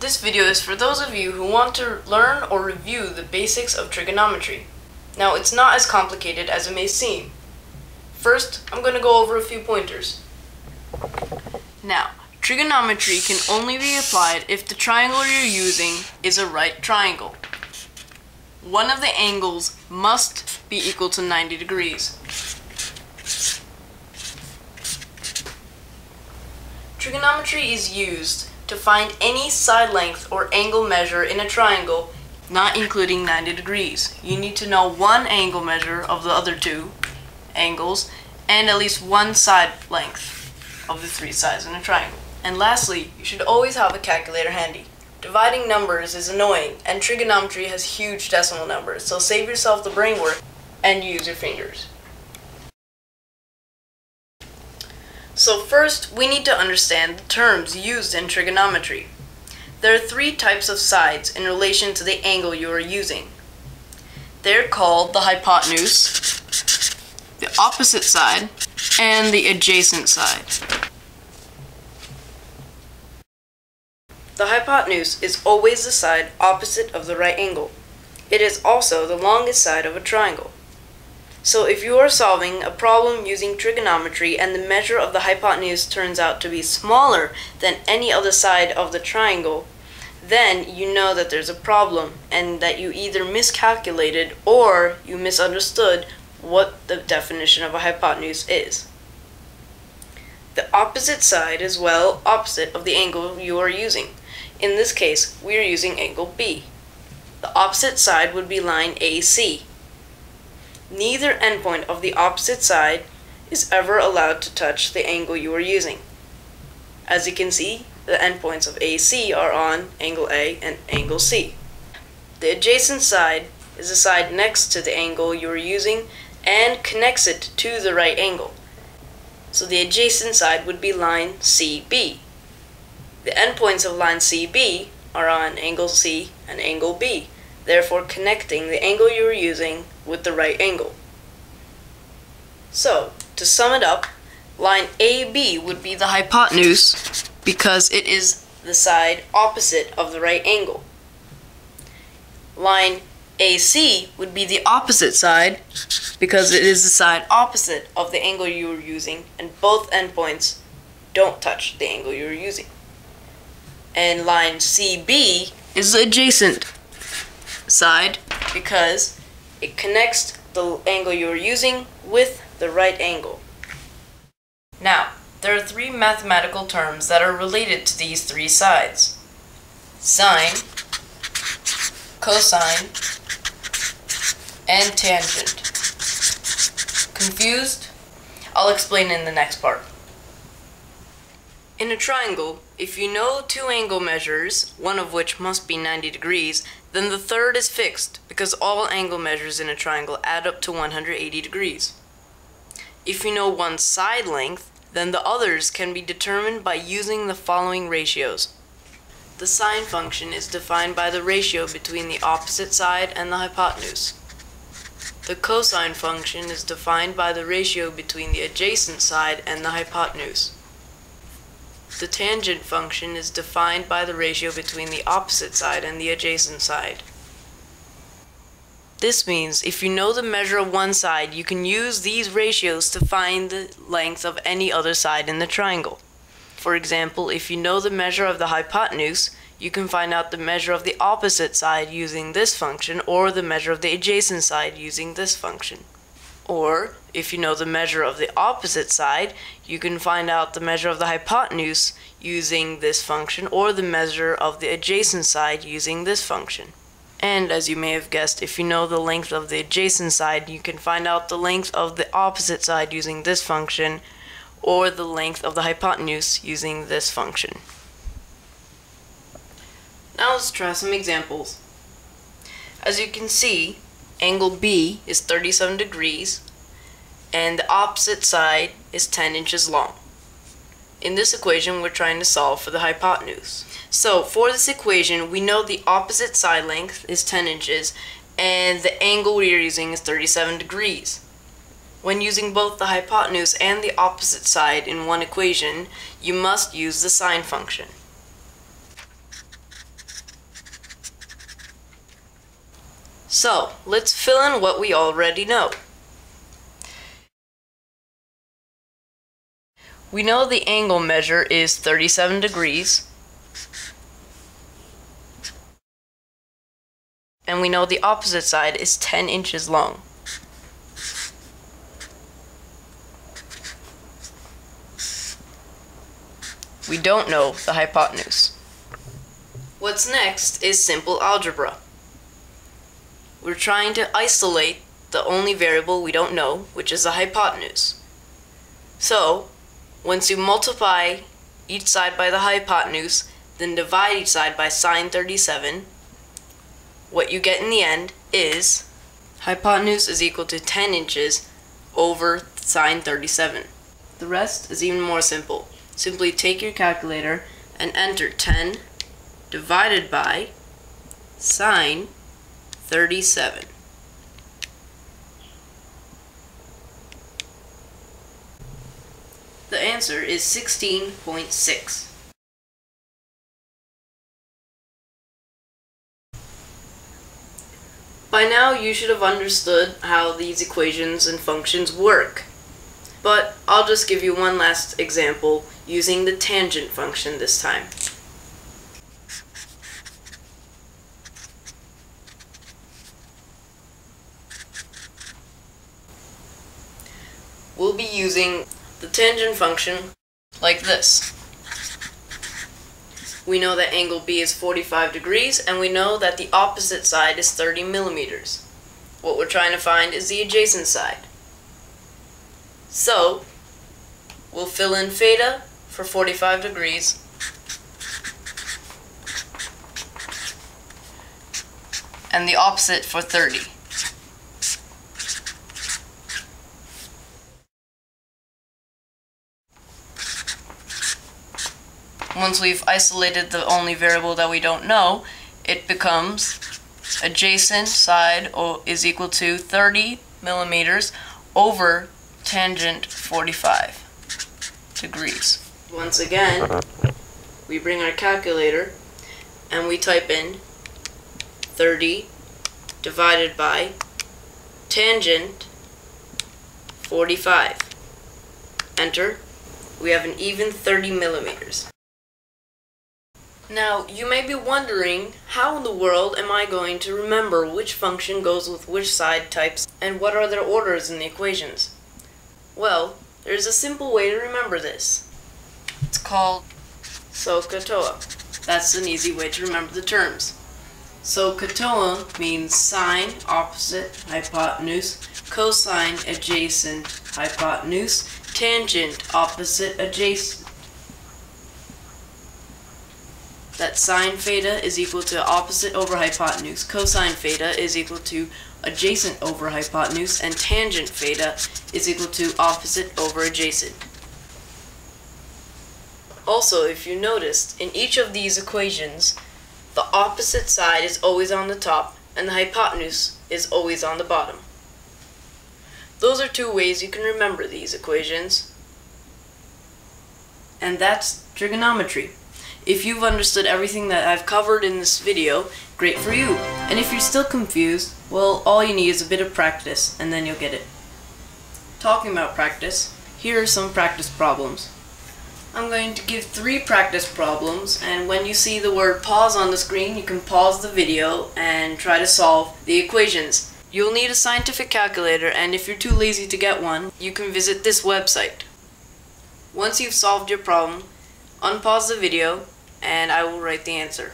This video is for those of you who want to learn or review the basics of trigonometry. Now, it's not as complicated as it may seem. First, I'm going to go over a few pointers. Now, trigonometry can only be applied if the triangle you're using is a right triangle. One of the angles must be equal to 90 degrees. Trigonometry is used to find any side length or angle measure in a triangle not including 90 degrees. You need to know one angle measure of the other two angles and at least one side length of the three sides in a triangle. And lastly, you should always have a calculator handy. Dividing numbers is annoying and trigonometry has huge decimal numbers, so save yourself the brain work and use your fingers. So first, we need to understand the terms used in trigonometry. There are three types of sides in relation to the angle you are using. They're called the hypotenuse, the opposite side, and the adjacent side. The hypotenuse is always the side opposite of the right angle. It is also the longest side of a triangle. So if you are solving a problem using trigonometry and the measure of the hypotenuse turns out to be smaller than any other side of the triangle, then you know that there's a problem and that you either miscalculated or you misunderstood what the definition of a hypotenuse is. The opposite side is well opposite of the angle you are using. In this case, we are using angle B. The opposite side would be line AC. Neither endpoint of the opposite side is ever allowed to touch the angle you are using. As you can see, the endpoints of AC are on angle A and angle C. The adjacent side is the side next to the angle you are using and connects it to the right angle. So the adjacent side would be line CB. The endpoints of line CB are on angle C and angle B, therefore connecting the angle you are using with the right angle. So, to sum it up, line AB would be the hypotenuse because it is the side opposite of the right angle. Line AC would be the opposite side because it is the side opposite of the angle you are using and both endpoints don't touch the angle you're using. And line CB is adjacent side because it connects the angle you're using with the right angle. Now, there are three mathematical terms that are related to these three sides. Sine, cosine, and tangent. Confused? I'll explain in the next part. In a triangle, if you know two angle measures, one of which must be 90 degrees, then the third is fixed because all angle measures in a triangle add up to 180 degrees. If you know one side length, then the others can be determined by using the following ratios. The sine function is defined by the ratio between the opposite side and the hypotenuse. The cosine function is defined by the ratio between the adjacent side and the hypotenuse. The tangent function is defined by the ratio between the opposite side and the adjacent side. This means if you know the measure of one side, you can use these ratios to find the length of any other side in the triangle. For example, if you know the measure of the hypotenuse, you can find out the measure of the opposite side using this function or the measure of the adjacent side using this function. Or, if you know the measure of the opposite side, you can find out the measure of the hypotenuse using this function or the measure of the adjacent side using this function. And as you may have guessed, if you know the length of the adjacent side, you can find out the length of the opposite side using this function, or the length of the hypotenuse using this function. Now let's try some examples. As you can see, angle B is 37 degrees, and the opposite side is 10 inches long. In this equation, we're trying to solve for the hypotenuse. So for this equation, we know the opposite side length is 10 inches and the angle we're using is 37 degrees. When using both the hypotenuse and the opposite side in one equation, you must use the sine function. So, let's fill in what we already know. We know the angle measure is 37 degrees. And we know the opposite side is 10 inches long. We don't know the hypotenuse. What's next is simple algebra. We're trying to isolate the only variable we don't know, which is the hypotenuse. So, once you multiply each side by the hypotenuse, then divide each side by sine 37, what you get in the end is hypotenuse is equal to 10 inches over sine 37. The rest is even more simple. Simply take your calculator and enter 10 divided by sine 37. The answer is 16.6. By now you should have understood how these equations and functions work. But I'll just give you one last example using the tangent function this time. We'll be using the tangent function like this. We know that angle B is 45 degrees, and we know that the opposite side is 30 millimeters. What we're trying to find is the adjacent side. So, we'll fill in theta for 45 degrees. And the opposite for 30. Once we've isolated the only variable that we don't know, it becomes adjacent side is equal to 30 millimeters over tangent 45 degrees. Once again, we bring our calculator and we type in 30 divided by tangent 45. Enter. We have an even 30 millimeters. Now, you may be wondering, how in the world am I going to remember which function goes with which side types and what are their orders in the equations? Well, there's a simple way to remember this. It's called SOHCAHTOA. That's an easy way to remember the terms. SOHCAHTOA means sine opposite hypotenuse, cosine adjacent hypotenuse, tangent opposite adjacent that sine theta is equal to opposite over hypotenuse, cosine theta is equal to adjacent over hypotenuse, and tangent theta is equal to opposite over adjacent. Also, if you noticed, in each of these equations, the opposite side is always on the top, and the hypotenuse is always on the bottom. Those are two ways you can remember these equations. And that's trigonometry. If you've understood everything that I've covered in this video, great for you. And if you're still confused, well, all you need is a bit of practice, and then you'll get it. Talking about practice, here are some practice problems. I'm going to give three practice problems, and when you see the word pause on the screen, you can pause the video and try to solve the equations. You'll need a scientific calculator, and if you're too lazy to get one, you can visit this website. Once you've solved your problem, unpause the video, and I will write the answer.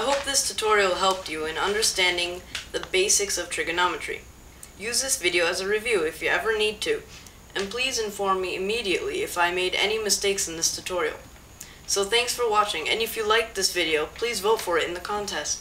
Hope this tutorial helped you in understanding the basics of trigonometry. Use this video as a review if you ever need to, and please inform me immediately if I made any mistakes in this tutorial. So thanks for watching, and if you liked this video, please vote for it in the contest.